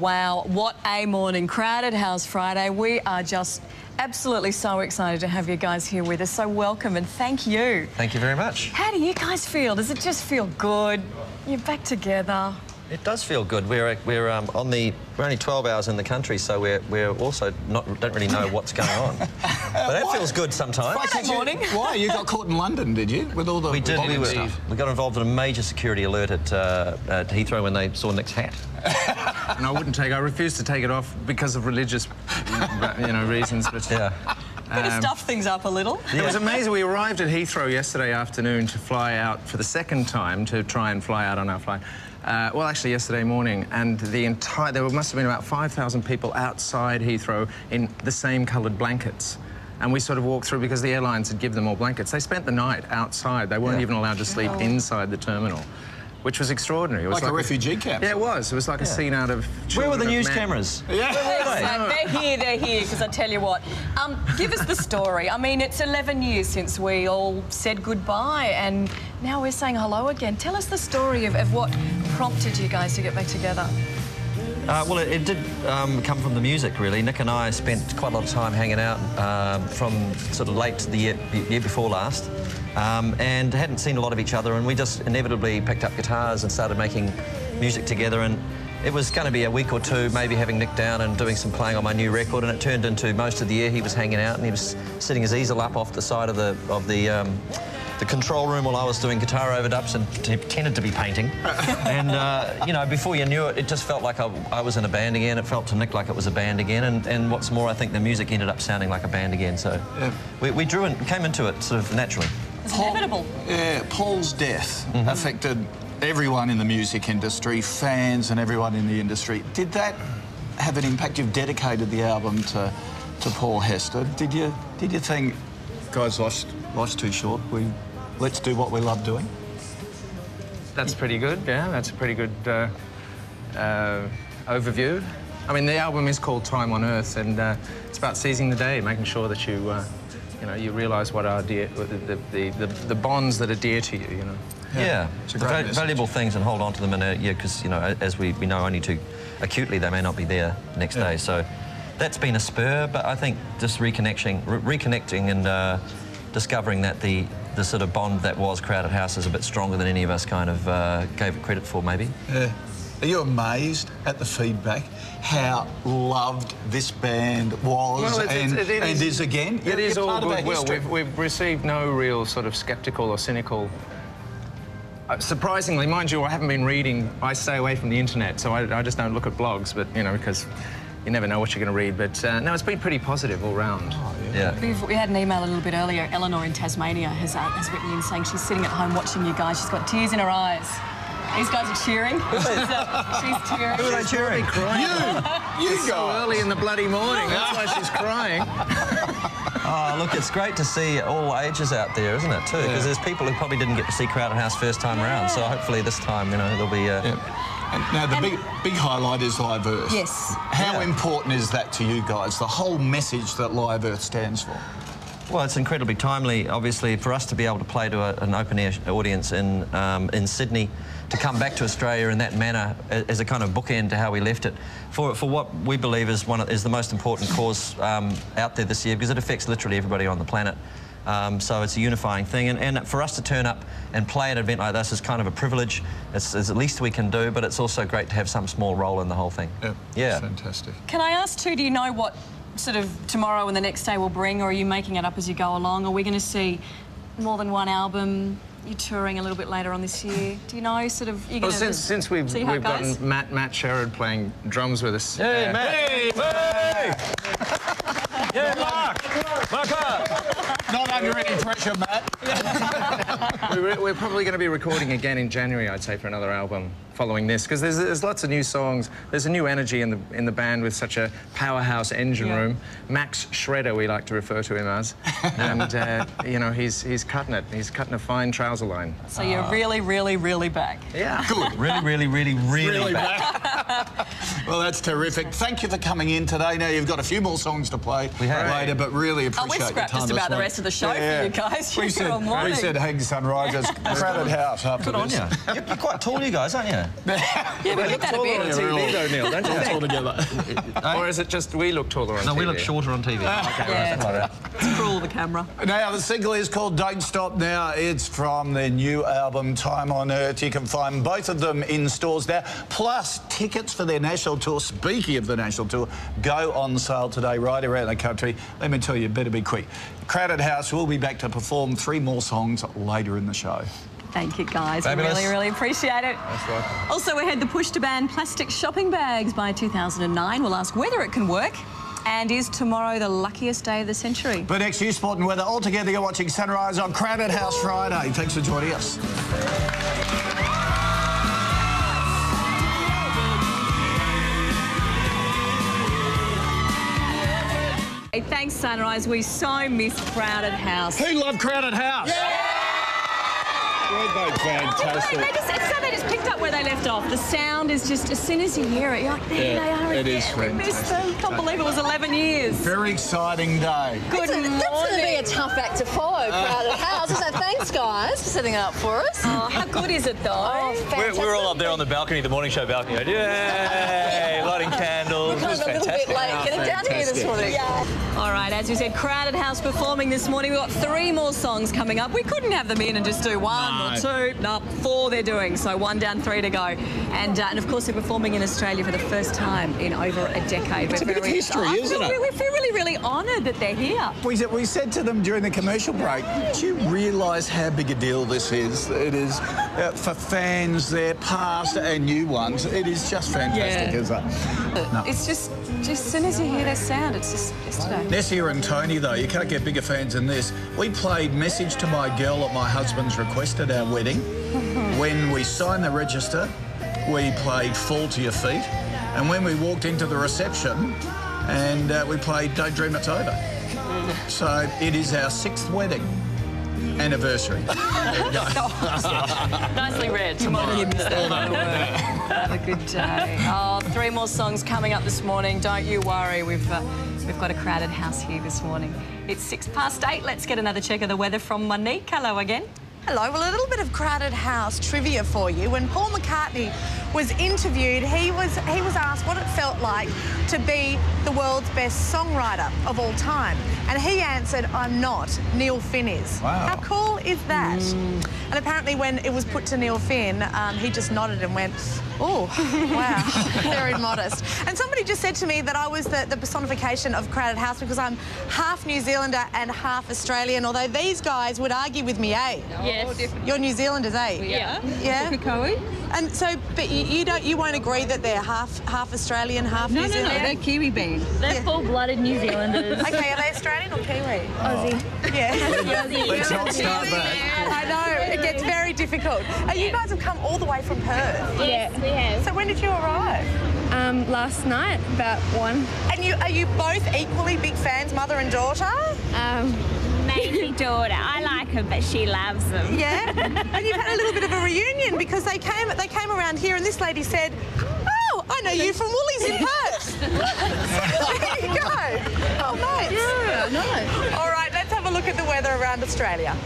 Wow, what a morning. Crowded House Friday. We are just absolutely so excited to have you guys here with us. So welcome and thank you. Thank you very much. How do you guys feel? Does it just feel good? You're back together. It does feel good. We're we're um, on the we're only 12 hours in the country, so we're we're also not don't really know what's going on. but that why? feels good sometimes. Why, did morning. You, why? You got caught in London, did you? With all the We did. We, were, stuff? we got involved in a major security alert at, uh, at Heathrow when they saw Nick's hat. And I wouldn't take. I refused to take it off because of religious, you know, reasons. But Yeah. Better Um, stuff things up a little. it was amazing. We arrived at Heathrow yesterday afternoon to fly out for the second time to try and fly out on our flight. Uh, well, actually, yesterday morning, and the entire there must have been about 5,000 people outside Heathrow in the same coloured blankets. And we sort of walked through because the airlines had given them all blankets. They spent the night outside. They weren't Yeah. even allowed to sleep inside the terminal, which was extraordinary. It was Like a refugee camp. Yeah, it was. It was like a scene out of. Where were the news cameras? Yeah. So they're here, they're here, because I tell you what. Um, give us the story. I mean, it's 11 years since we all said goodbye, and now we're saying hello again. Tell us the story of, of what prompted you guys to get back together. Uh, well, it, it did um, come from the music, really. Nick and I spent quite a lot of time hanging out um, from sort of late the year, year before last. Um, and hadn't seen a lot of each other and we just inevitably picked up guitars and started making music together. And it was going to be a week or two, maybe having Nick down and doing some playing on my new record, and it turned into most of the year he was hanging out and he was sitting his easel up off the side of the of the um, the control room while I was doing guitar overdubs and t- tended to be painting. and, uh, you know, before you knew it, it just felt like I, I was in a band again. It felt to Nick like it was a band again. And, and what's more, I think the music ended up sounding like a band again. So Yeah. we, we drew and came into it sort of naturally. It's inevitable. Yeah, Paul's death Mm-hmm. affected everyone in the music industry, fans and everyone in the industry. Did that have an impact? You've dedicated the album to, to Paul Hester. Did you did you think, guys, life's, life's too short, we, let's do what we love doing? That's pretty good, yeah. That's a pretty good uh, uh, overview. I mean, the album is called Time on Earth, and uh, it's about seizing the day, making sure that you, uh, you know, you realise what are dear, the, the, the, the bonds that are dear to you, you know. Yeah, It's a the great va- message. valuable things and hold on to them in a year because, you know, as we, we know only too acutely, they may not be there next Yeah. day. So that's been a spur, but I think just reconnecting, re- reconnecting and uh, discovering that the, the sort of bond that was Crowded House is a bit stronger than any of us kind of uh, gave it credit for, maybe. Yeah. Are you amazed at the feedback? How loved this band was Well, it's- and, it's- it and is- is again? It You're- is you're all good. of our goodwill. history. We've, we've received no real sort of sceptical or cynical. Uh, surprisingly, mind you, I haven't been reading. I stay away from the internet, so I, I just don't look at blogs. But you know, because you never know what you're going to read. But uh, no, it's been pretty positive all round. Yeah. We've, we had an email a little bit earlier. Eleanor in Tasmania has, uh, has written in saying she's sitting at home watching you guys. She's got tears in her eyes. These guys are cheering. she's, uh, she's cheering. Who are they cheering? You It's so early in the bloody morning. That's why she's crying. Oh, look, it's great to see all ages out there, isn't it, too? Because there's people who probably didn't get to see Crowded House first time around. So hopefully this time, you know, there'll be... Uh, Yeah. And now the big big highlight is Live Earth. Yes. How Yeah. important is that to you guys? The whole message that Live Earth stands for. Well, it's incredibly timely, obviously, for us to be able to play to a, an open air audience in um, in Sydney, to come back to Australia in that manner as a kind of bookend to how we left it, for for what we believe is one of, is the most important cause um, out there this year because it affects literally everybody on the planet. Um, so it's a unifying thing, and, and for us to turn up and play at an event like this is kind of a privilege. It's, it's the least we can do, but it's also great to have some small role in the whole thing. Yeah. Fantastic. Can I ask too, do you know what sort of tomorrow and the next day will bring, or are you making it up as you go along? Are we going to see more than one album? You're touring a little bit later on this year. Do you know, sort of, you're Well, since, since we've, see how we've it goes? gotten Matt, Matt Sherrod playing drums with us. Hey, uh, Matt. Hey! Yeah, Mark! Mark up! Not under any pressure, Matt. we re- we're probably going to be recording again in January, I'd say, for another album following this, because there's, there's lots of new songs. There's a new energy in the in the band with such a powerhouse engine Yeah. room. Max Shredder, we like to refer to him as, and uh, you know he's he's cutting it. He's cutting a fine trouser line. So you're really, really, really back. Yeah. Good. Really, really, really, really, Really bad. back. Well, that's terrific. Thank you for coming in today. Now you've got a few more songs to play We have. later, but really Oh, appreciate we your scrapped time just this about the rest of the show for you guys. We You're said, all morning. we said Hang Sunrisers, crowded house after Good on you. You're, you're quite tall, you guys, aren't you? Yeah, we looked at a bit. TV though, Neil, don't you think? together. Or is it just we look taller on No, TV? we look shorter on TV. Ah, yeah, it's cruel, the camera. Now, the single is called Don't Stop Now. It's from their new album, Time on Earth. You can find both of them in stores now, plus tickets for their national tour. Speaking of the national tour, go on sale today right around the country. Let me tell you, better be quick. Crowded House will be back to perform three more songs later in the show. Thank you, guys. Fabulous. We really, really appreciate it. Also, we had the push to ban plastic shopping bags by 2009. We'll ask whether it can work. And is tomorrow the luckiest day of the century? But next, you sport and weather. All together, you're watching Sunrise on Crowded House Friday. Thanks for joining us. Hey, thanks, Sunrise. We so miss Crowded House. Who loved Crowded House? Weren't they They fantastic? just, it's so they just picked up where they left off. The sound is just, as soon as you hear it, you're like, there Yeah, they are it again. is We missed them. Can't believe it was 11 years. Very exciting day. Good That's going to be a tough act to follow, uh. Crowded House. So thanks, guys, for setting it up for us. Oh, how good is it, though? Oh, We're, we're all up there on the balcony, the morning show balcony. going, Yay! Lighting candles. We're kind It of was a little bit fantastic. late getting down here this morning. All right, as we said, Crowded House performing this morning. We've got three more songs coming up. We couldn't have them in and just do one or two. No, four they're doing. So one down, three to go. And, uh, and of course, they're performing in Australia for the first time in over a decade. It's a bit of history, I isn't feel, it? We feel really, really honoured that they're here. We said, we said to them during the commercial break, do you realise how big a deal this is? It is uh, for fans, their past and new ones. It is just fantastic, Yeah. isn't it? No. It's just, just as soon as you hear their sound, it's just yesterday. Nessia and Tony, though, you can't get bigger fans than this. We played Message to My Girl at my husband's request at our wedding. when we signed the register, we played Fall to Your Feet. And when we walked into the reception, and uh, we played Don't Dream It's Over. So it is our sixth wedding anniversary. Nicely read. Tomorrow. Have a good day. Oh, three more songs coming up this morning. Don't you worry. We've uh, we've got a crowded house here this morning. It's six past eight. Let's get another check of the weather from Monique. Hello again. Hello. Well, a little bit of crowded house trivia for you. When Paul McCartney was interviewed, he was he was asked what it felt like to be the world's best songwriter of all time, and he answered, "I'm not. Neil Finn is." Wow. How cool is that? And apparently, when it was put to Neil Finn, um, he just nodded and went, "Oh, wow, very modest." And somebody just said to me that I was the, the personification of crowded house because I'm half New Zealander and half Australian. Although these guys would argue with me, eh? Yes. You're New Zealanders, eh? Yeah. Yeah. And so, but you, you don't, you won't agree that they're half half Australian, half New Zealand. No, no, they're Kiwi bean. They're Yeah. full-blooded New Zealanders. Okay, are they Australian or Kiwi? Aussie. Yeah. Let's not start that. I know it gets very difficult. Uh, you guys have come all the way from Perth. Yeah, we have. So when did you arrive? Um, last night, about one. And you are you both equally big fans, mother and daughter? Um, Mainly daughter. I like her, but she loves them. Yeah. and you've had a little bit of a reunion because they came they came around here and this lady said, "Oh, I know you from Woolies in Perth." so there you go. Oh, mate. Yeah, I know. All right, let's have a look at the weather around Australia.